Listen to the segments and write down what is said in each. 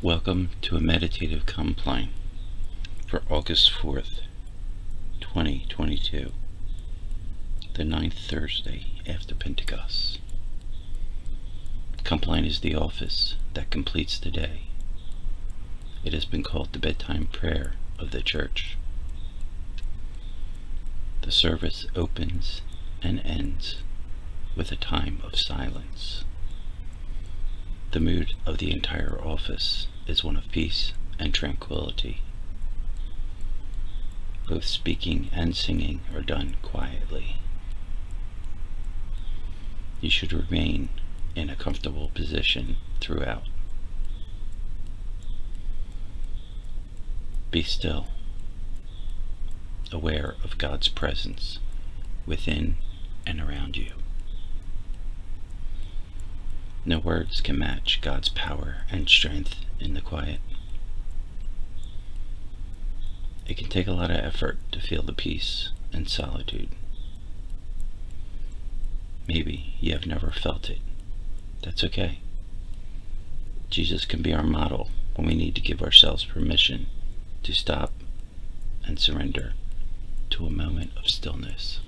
Welcome to a meditative compline for August 4th, 2022, the ninth Thursday after Pentecost. Compline is the office that completes the day. It has been called the bedtime prayer of the church. The service opens and ends with a time of silence. The mood of the entire office is one of peace and tranquility. Both speaking and singing are done quietly. You should remain in a comfortable position throughout. Be still, aware of God's presence within and around you. No words can match God's power and strength in the quiet. It can take a lot of effort to feel the peace and solitude. Maybe you have never felt it. That's okay. Jesus can be our model when we need to give ourselves permission to stop and surrender to a moment of stillness.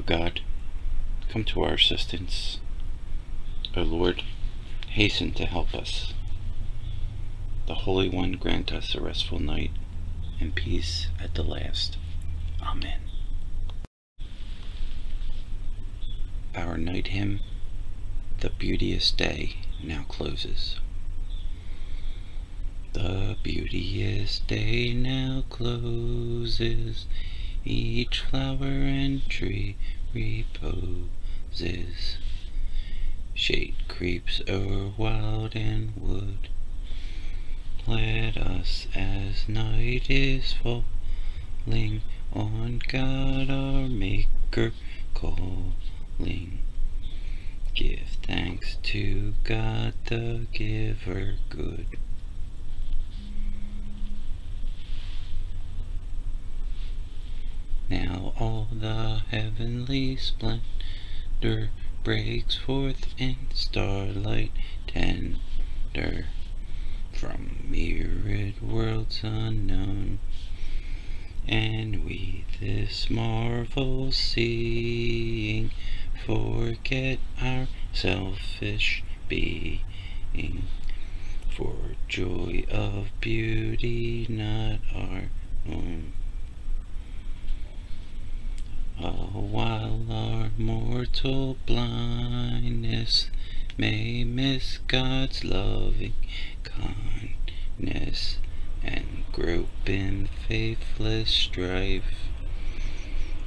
God, come to our assistance. O Lord, hasten to help us. The Holy One grant us a restful night and peace at the last. Amen. Our night hymn, The Beauteous Day, now closes. The beauteous day now closes each flower and tree reposes. Shade creeps o'er wild and wood. Let us, as night is falling, on God our Maker calling. Give thanks to God the Giver good. Now all the heavenly splendor breaks forth in starlight tender from myriad worlds unknown. And we this marvel seeing forget our selfish being for joy of beauty not our own. Oh, while our mortal blindness may miss God's loving kindness and grope in faithless strife.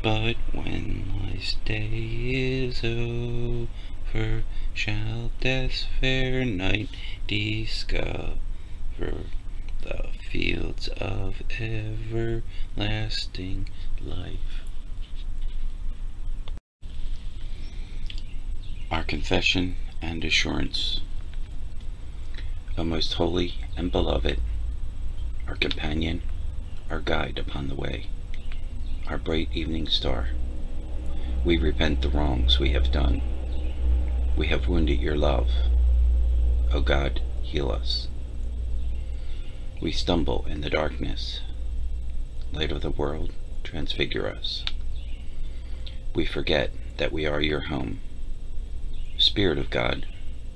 But when life's day is over, shall death's fair night discover the fields of everlasting life. Our confession and assurance. O most holy and beloved, our companion, our guide upon the way, our bright evening star, we repent the wrongs we have done. We have wounded your love. O God, heal us. We stumble in the darkness. Light of the world, transfigure us. We forget that we are your home Spirit of God,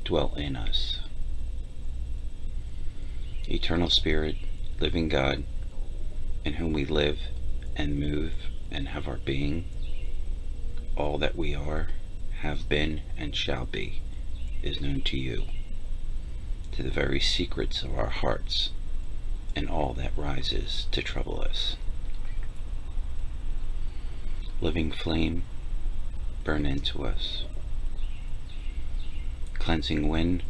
dwell in us. Eternal Spirit, living God, in whom we live and move and have our being, all that we are, have been, and shall be, is known to you, to the very secrets of our hearts, and all that rises to trouble us. Living flame, burn into us cleansing wind,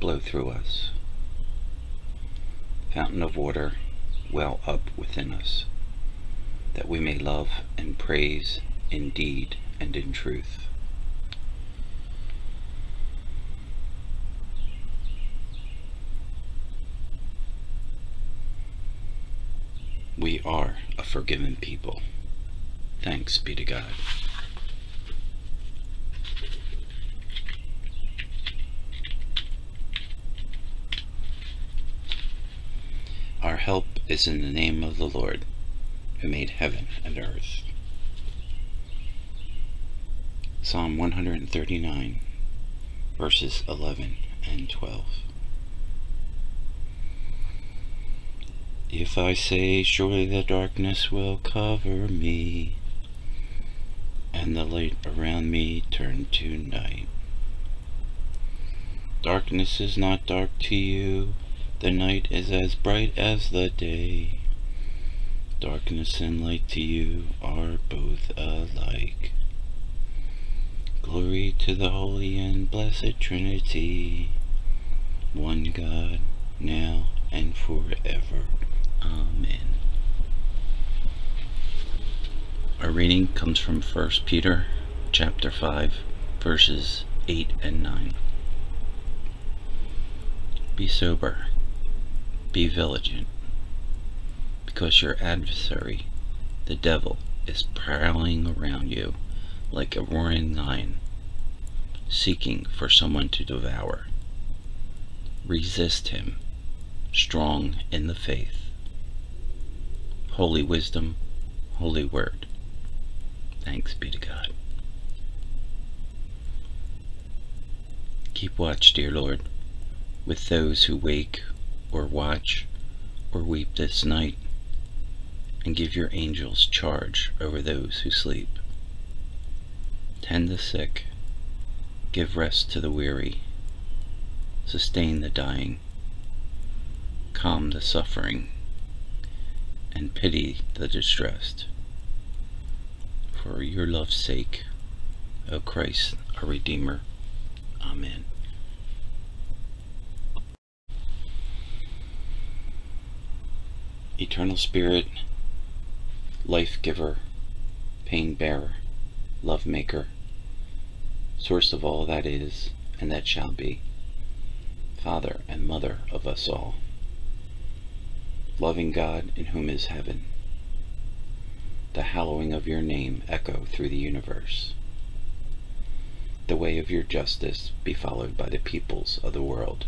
blow through us. Fountain of water, well up within us, that we may love and praise in deed and in truth. We are a forgiven people. Thanks be to God. Our help is in the name of the Lord, who made heaven and earth. Psalm 139, verses 11 and 12. If I say, Surely the darkness will cover me, and the light around me turn to night. Darkness is not dark to you, the night is as bright as the day. Darkness and light to you are both alike. Glory to the Holy and Blessed Trinity, one God, now and forever. Amen. Our reading comes from 1 Peter chapter 5, verses 8 and 9. Be sober, be vigilant, because your adversary, the devil, is prowling around you like a roaring lion, seeking for someone to devour. Resist him, strong in the faith. Holy wisdom, holy word. Thanks be to God. Keep watch, dear Lord, with those who wake or watch or weep this night, and give your angels charge over those who sleep. Tend the sick, give rest to the weary, sustain the dying, calm the suffering, and pity the distressed. For your love's sake, O Christ, our Redeemer. Amen. Eternal Spirit, Life Giver, Pain Bearer, Love Maker, Source of all that is and that shall be, Father and Mother of us all, loving God in whom is heaven, the hallowing of your name echo through the universe. The way of your justice be followed by the peoples of the world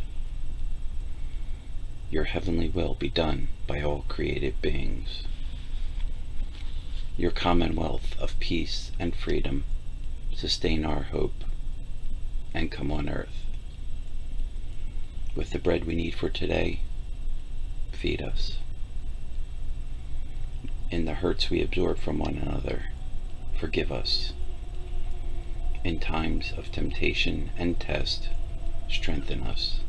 your heavenly will be done by all created beings. Your commonwealth of peace and freedom sustain our hope and come on earth. With the bread we need for today, feed us. In the hurts we absorb from one another, forgive us. In times of temptation and test, strengthen us.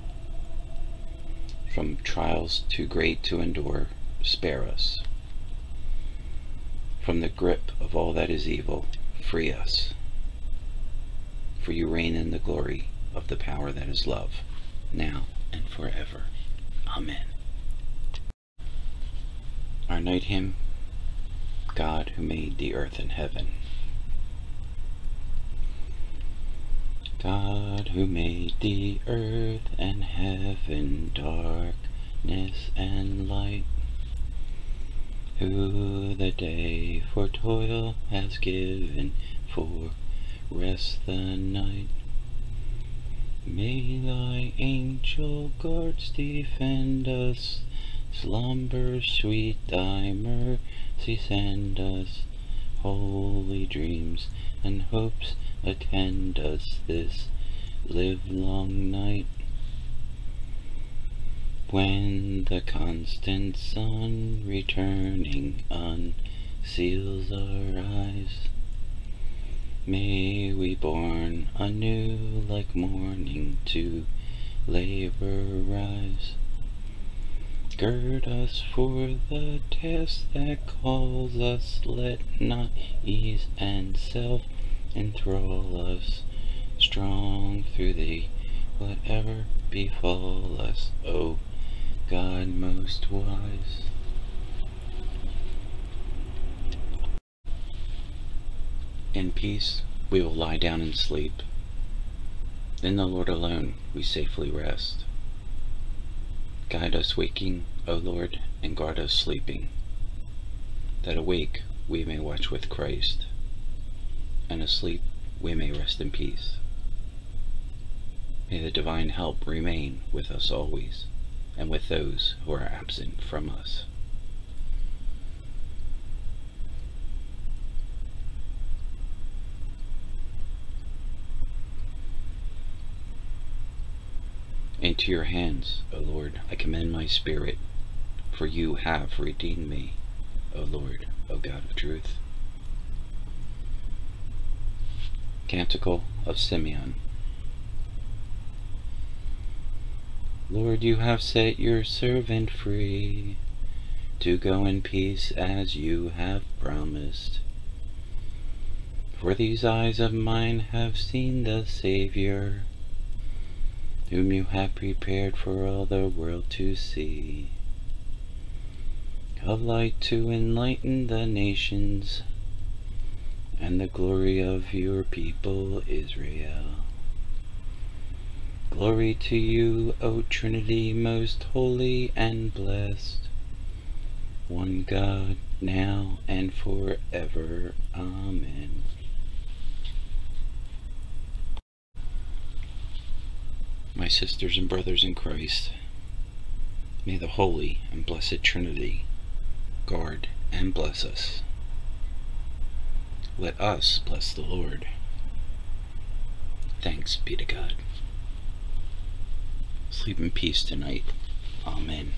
From trials too great to endure, spare us. From the grip of all that is evil, free us. For you reign in the glory of the power that is love, now and forever. Amen. Our night hymn, God who made the earth and heaven. God who made the earth and heaven, darkness and light, who the day for toil has given, for rest the night. May thy angel guards defend us, slumber sweet thy mercy send us, holy dreams and hopes attend us this livelong night. When the constant sun returning unseals our eyes, may we born anew like morning to labor rise. Gird us for the task that calls us, let not ease and self enthrall us strong through the whatever befall us, O God most wise. In peace we will lie down and sleep. In the Lord alone we safely rest. Guide us waking, O Lord, and guard us sleeping, that awake we may watch with Christ, and asleep we may rest in peace. May the divine help remain with us always, and with those who are absent from us. Into your hands, O Lord, I commend my spirit, for you have redeemed me, O Lord, O God of truth. Canticle of Simeon. Lord, you have set your servant free to go in peace as you have promised. For these eyes of mine have seen the Saviour whom you have prepared for all the world to see. A light to enlighten the nations, and the glory of your people Israel. Glory to you, O Trinity, most holy and blessed, one God, now and forever. Amen. My sisters and brothers in Christ, may the Holy and Blessed Trinity guard and bless us. Let us bless the Lord. Thanks be to God. Sleep in peace tonight. Amen.